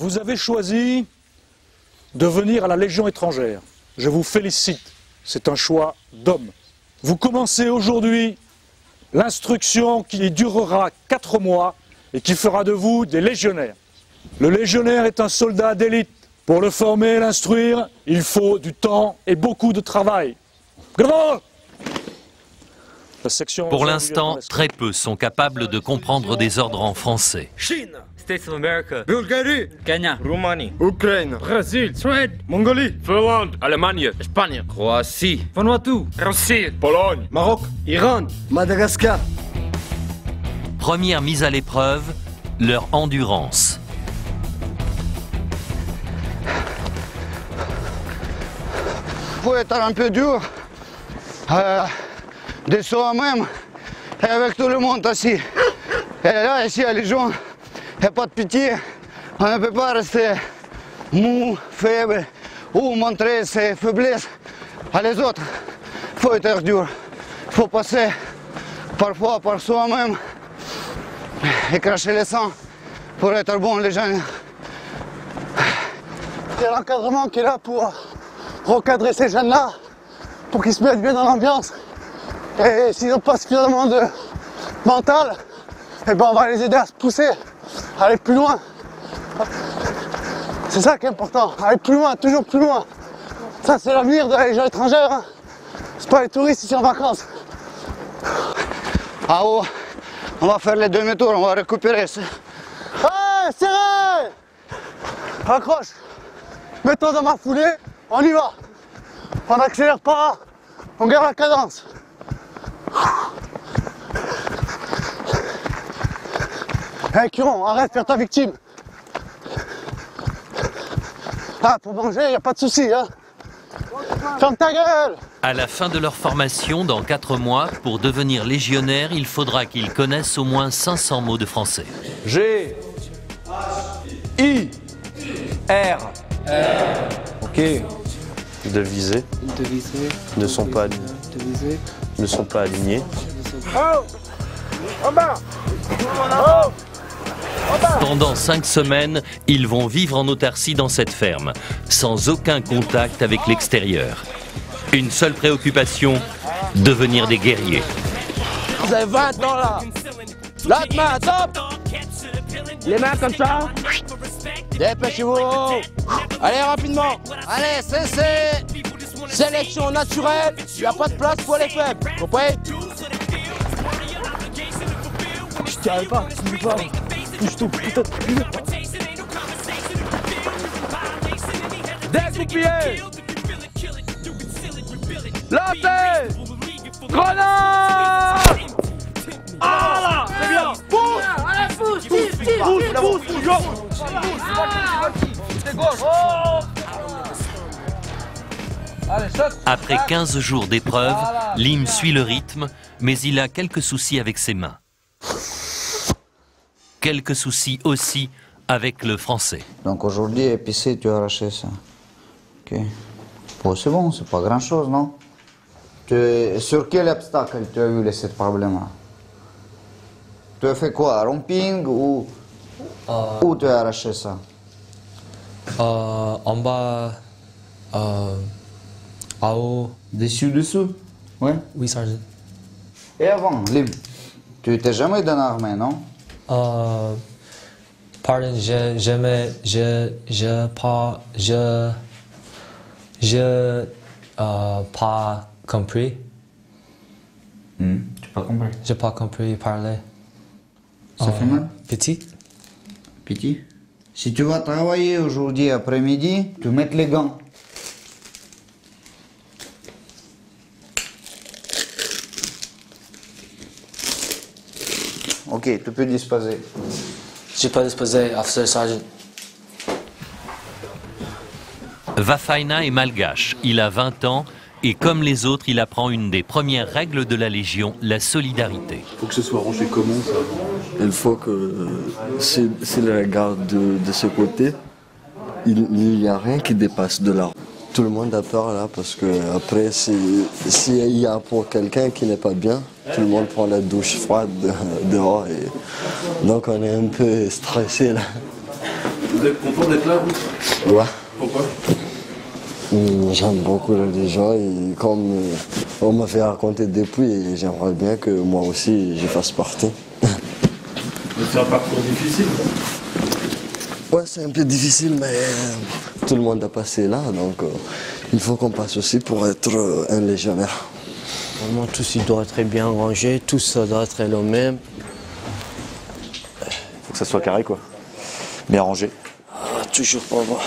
Vous avez choisi de venir à la Légion étrangère. Je vous félicite. C'est un choix d'homme. Vous commencez aujourd'hui l'instruction qui durera quatre mois et qui fera de vous des légionnaires. Le légionnaire est un soldat d'élite. Pour le former et l'instruire, il faut du temps et beaucoup de travail. Pour l'instant, très peu sont capables de comprendre des ordres en français. Chine, States of America, Bulgarie, Kenya, Roumanie, Ukraine, Brésil, Suède, Mongolie, Finlande, Allemagne, Espagne, Croatie, Vanuatu, Russie, Pologne, Maroc, Iran, Madagascar. Première mise à l'épreuve, leur endurance. faut être un peu dur. Euh, de soi-même et avec tout le monde assis. Et là, ici il n'y a pas de pitié. On ne peut pas rester mou, faible ou montrer ses faiblesses à les autres. Il faut être dur. Il faut passer parfois par soi-même et cracher le sang pour être bon légionnaire. Il y a l'encadrement qui est là pour recadrer ces jeunes-là, pour qu'ils se mettent bien dans l'ambiance. Et s'ils n'ont pas suffisamment de mental, eh ben on va les aider à se pousser, aller plus loin. C'est ça qui est important, aller plus loin, toujours plus loin. Ça c'est l'avenir de la Légion étrangère. Hein. C'est pas les touristes ici en vacances. En haut, on va faire les demi-tours, on va récupérer. Hey, serré Accroche Mets-toi dans ma foulée, on y va On n'accélère pas, on garde la cadence. Hey Curon, arrête, faire ta victime Ah, pour manger, y a pas de souci, hein Ferme ta gueule À la fin de leur formation, dans 4 mois, pour devenir légionnaire, il faudra qu'ils connaissent au moins 500 mots de français. G. I. R. Ok. de viser de viser, ne sont pas, de viser. ne sont pas alignés. Pendant 5 semaines, ils vont vivre en autarcie dans cette ferme, sans aucun contact avec l'extérieur. Une seule préoccupation, devenir des guerriers. Vous avez 20 ans là. L'autre main, top. Les mains comme ça. Dépêchez-vous. Allez, rapidement. Allez, cessez. Sélection naturelle. Il n'y a pas de place pour les faibles. Comprenez? Je arrive pas. Pas. Touche-toi, putain. Lancez. Grenade. Ah là. C'est bien. Pousse. Allez, pousse Pousse, pousse, pousse, pousse C'est gauche. Oh. Après 15 jours d'épreuve, Lim suit le rythme, mais il a quelques soucis avec ses mains. Quelques soucis aussi avec le français. Donc aujourd'hui, épicé, tu as arraché ça. Ok. Bon, c'est bon, c'est pas grand chose, non? Tu, Sur quel obstacle tu as eu ce problème-là Tu as fait quoi Romping ou Où tu as arraché ça? Euh, en bas, euh, en haut. Dessus, dessous? Ouais. Oui, sergent. Et avant, Lim Tu t'es jamais dans l'armée, non? Euh, pardon, je, je me, je, je pas, je, je, euh, pas compris. Tu pas compris? J'ai pas compris parler. Ça fait mal? Petit? Petit? Si tu vas travailler aujourd'hui après-midi, tu mets les gants. Ok, tu peux disposer. J'ai pas disposé, officer sergent. Vafaina est malgache, il a 20 ans et comme les autres, il apprend une des premières règles de la Légion, la solidarité. faut que ce soit rangé comment ça? Il faut que euh, si, si le regarde de, de ce côté, il n'y a rien qui dépasse de là. Tout le monde a peur là parce que après, si- s'il y a pour quelqu'un qui n'est pas bien, tout le monde prend la douche froide de- dehors et donc on est un peu stressé là. Vous êtes content d'être là, vous? Ouais. Pourquoi? Hum, J'aime beaucoup la religion et comme euh, on m'a fait raconter depuis, j'aimerais bien que moi aussi j'y fasse partie. C'est un parcours difficile. Ouais, c'est un peu difficile, mais euh, tout le monde a passé là, donc euh, il faut qu'on passe aussi pour être euh, un légionnaire. Vraiment, tout il doit être bien rangé, tout ça doit être le même. Faut que ça soit carré, quoi. Bien rangé. Ah, toujours pas moi.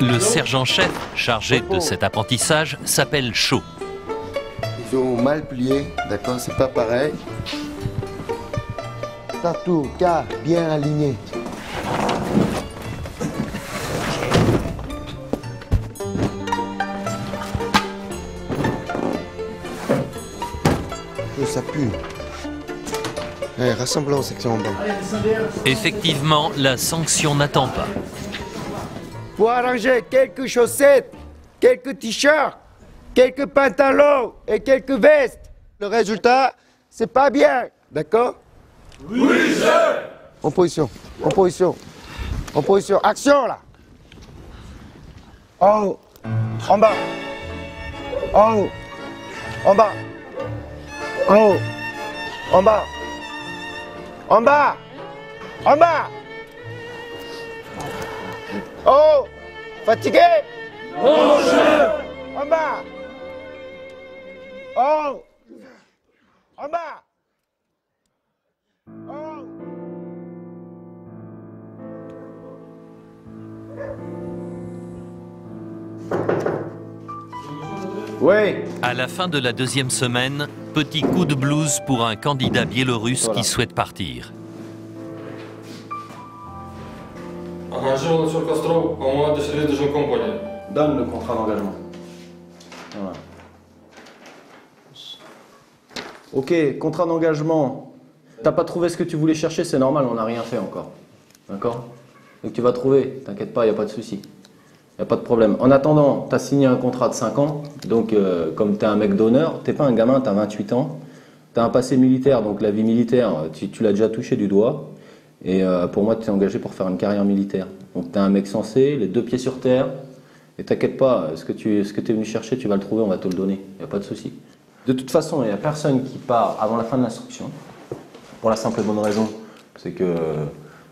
Le sergent-chef chargé de cet apprentissage s'appelle Shaw. Ils ont mal plié, d'accord, c'est pas pareil. Tatou, cas, bien aligné. Ça pue. Allez, rassemblons en section en bas. Effectivement, la sanction n'attend pas. Pour arranger quelques chaussettes, quelques t-shirts, quelques pantalons et quelques vestes. Le résultat, c'est pas bien, d'accord? Oui, sir En position, en position, en position. Action, là En haut, en bas, en haut, en bas, en haut, en bas, en bas, en bas Oh Fatigué Non, chef En bas Oh En bas Oh Oui. À la fin de la deuxième semaine, petit coup de blues pour un candidat biélorusse qui souhaite partir. Donne le contrat d'engagement. Voilà. Ok, contrat d'engagement. T'as pas trouvé ce que tu voulais chercher, c'est normal, on n'a rien fait encore. D'accord? Donc tu vas trouver, t'inquiète pas, il a pas de souci. Y a pas de problème. En attendant, t'as signé un contrat de 5 ans, donc euh, comme t'es un mec d'honneur, t'es pas un gamin, t'as 28 ans, t'as un passé militaire, donc la vie militaire, tu, tu l'as déjà touché du doigt. Et euh, pour moi, tu es engagé pour faire une carrière militaire. Donc tu es un mec sensé, les deux pieds sur terre. Et t'inquiète pas, ce que tu ce que es venu chercher, tu vas le trouver, on va te le donner. Il n'y a pas de souci. De toute façon, il n'y a personne qui part avant la fin de l'instruction. Pour la simple et bonne raison, c'est que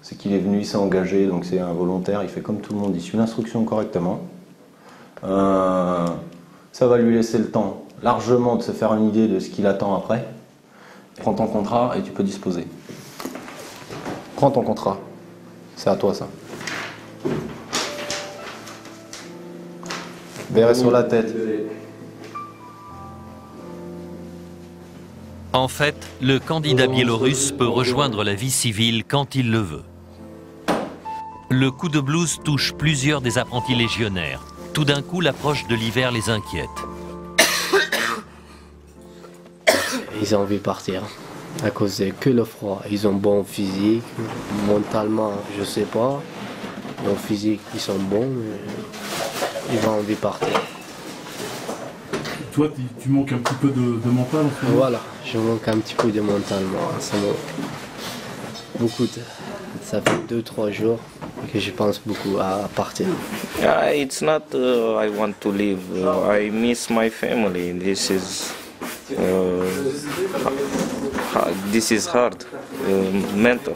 c'est qu'il est venu, il s'est engagé, donc c'est un volontaire, il fait comme tout le monde, il suit l'instruction correctement. Euh, ça va lui laisser le temps largement de se faire une idée de ce qu'il attend après. Prends ton contrat et tu peux disposer. Prends ton contrat. C'est à toi ça. Béret sur la tête. En fait, le candidat biélorusse peut rejoindre la vie civile quand il le veut. Le coup de blues touche plusieurs des apprentis légionnaires. Tout d'un coup, l'approche de l'hiver les inquiète. Ils ont envie de partir. À cause de que le froid. Ils ont bon physique. Mentalement, je sais pas. En physique, ils sont bons. Mais ils ont envie de partir. Toi, tu, tu manques un petit peu de, de mental en moment Voilà, je manque un petit peu de mentalement. Ça me... Beaucoup de... Ça fait 2-3 jours que je pense beaucoup à partir. Uh, it's not uh, I want to leave. Uh, I miss my family. This is uh, this is hard, uh, mental.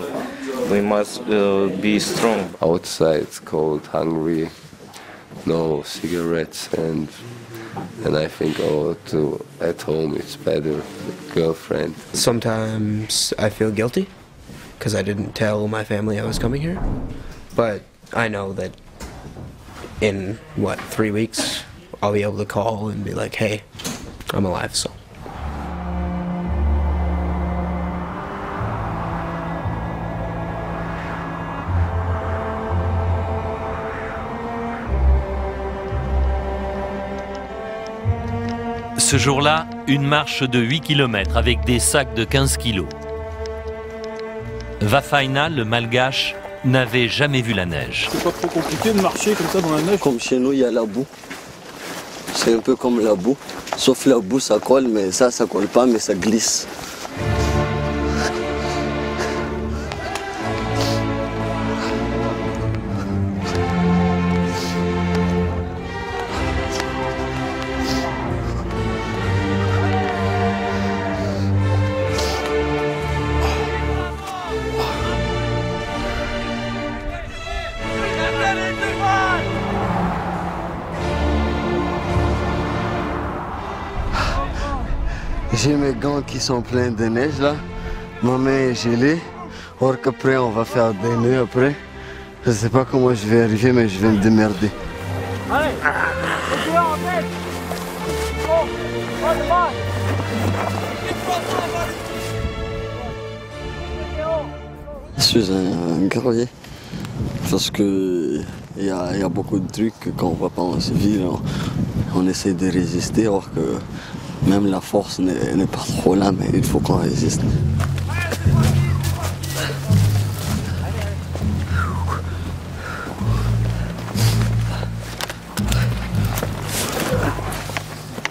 We must uh, be strong. Outside it's cold, hungry, no cigarettes, and and I think oh, to at home it's better. Girlfriend. Sometimes I feel guilty because I didn't tell my family I was coming here. But I know that in what, three weeks, I'll be able to call and be like, hey, I'm alive, so. Ce jour-là, une marche de 8 km avec des sacs de 15 kilos. Vafaina, le malgache, n'avait jamais vu la neige. C'est pas trop compliqué de marcher comme ça dans la neige Comme chez nous, il y a la boue. C'est un peu comme la boue. Sauf la boue, ça colle, mais ça, ça colle pas, mais ça glisse. J'ai mes gants qui sont pleins de neige là. Ma main est gelée. Or qu'après on va faire des nœuds après. Je sais pas comment je vais arriver mais je vais me démerder. Allez Je suis un guerrier. Parce que il y, a- beaucoup de trucs que quand on va pas en civil, on, on essaie de résister, alors que même la force n'est pas trop là, mais il faut qu'on résiste.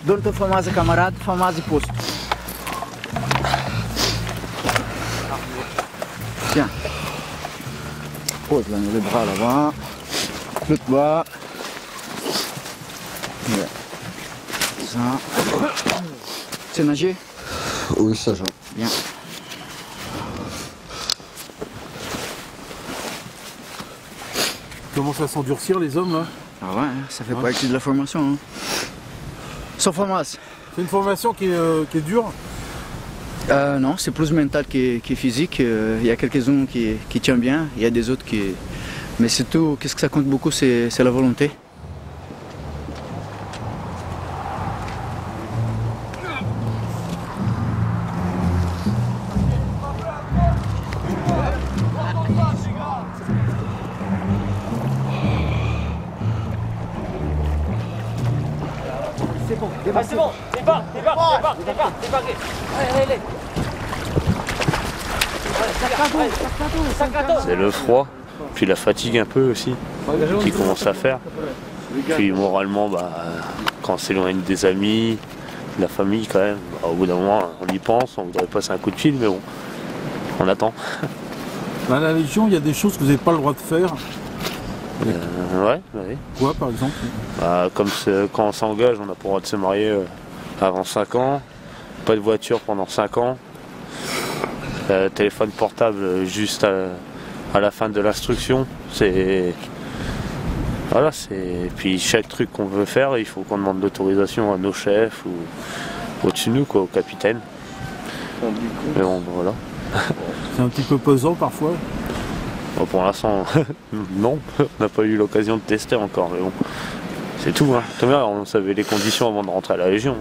Donne-toi famosa camarade, famosa e posto. Tiens. Pose là, les bras là-bas. Bas. Ouais. Ça. Tu sais nager Oui, ça j'en. Bien. Commence à s'endurcir les hommes là Ah ouais, ça fait partie de la formation. Hein. Sans formation. C'est une formation qui est, euh, qui est dure Euh, non, c'est plus mental que, que physique. Euh, Il y a quelques-uns qui, qui tiennent bien, il y a des autres qui... Mais surtout, qu'est-ce que ça compte beaucoup, c'est c'est la volonté. Débarque, débarque. Allez, allez, allez. C'est le froid, puis la fatigue un peu aussi, qui commence à faire. Puis moralement, bah, quand on s'éloigne des amis, de la famille quand même, bah, au bout d'un moment, on y pense, on voudrait passer un coup de fil, mais bon, on attend. Dans la Légion, il y a des choses que vous n'avez pas le droit de faire. Euh, ouais, ouais. Quoi par exemple? Bah, comme quand on s'engage, on n'a pas le droit de se marier euh, avant 5 ans, pas de voiture pendant 5 ans, Euh, téléphone portable juste à, à la fin de l'instruction. C'est. Voilà, c'est. Puis chaque truc qu'on veut faire, il faut qu'on demande l'autorisation à nos chefs ou au-dessus de nous, quoi, au capitaine. Mais bon, voilà. C'est un petit peu pesant parfois. Bon, pour l'instant, non, on n'a pas eu l'occasion de tester encore, mais bon, c'est tout. Hein. Tout bien, on savait les conditions avant de rentrer à la Légion.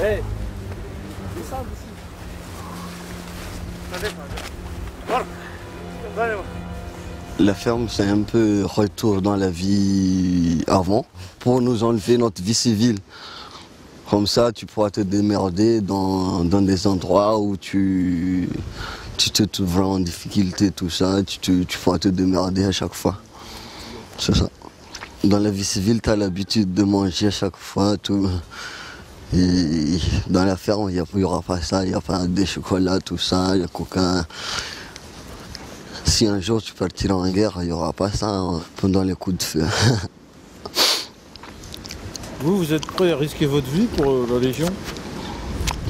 Allez. La ferme, c'est un peu retour dans la vie avant pour nous enlever notre vie civile. Comme ça, tu pourras te démerder dans, dans des endroits où tu, tu te trouveras en difficulté, tout ça. Tu, tu pourras te démerder à chaque fois. C'est ça. Dans la vie civile, tu as l'habitude de manger à chaque fois, tout. Et dans la ferme, il n'y aura pas ça, il n'y a pas des chocolats, tout ça, il n'y a qu'aucun. Si un jour tu partiras en guerre, il n'y aura pas ça hein, pendant les coups de feu. Vous, vous êtes prêt à risquer votre vie pour euh, la Légion?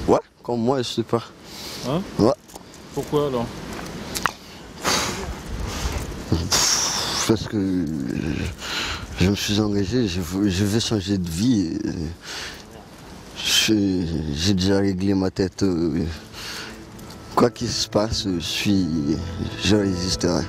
Ouais, comme moi, je sais pas. Hein? Ouais. Pourquoi alors? Parce que je me suis engagé, je veux, changer de vie. et J'ai déjà réglé ma tête. euh, Quoi qu'il se passe, je résisterai.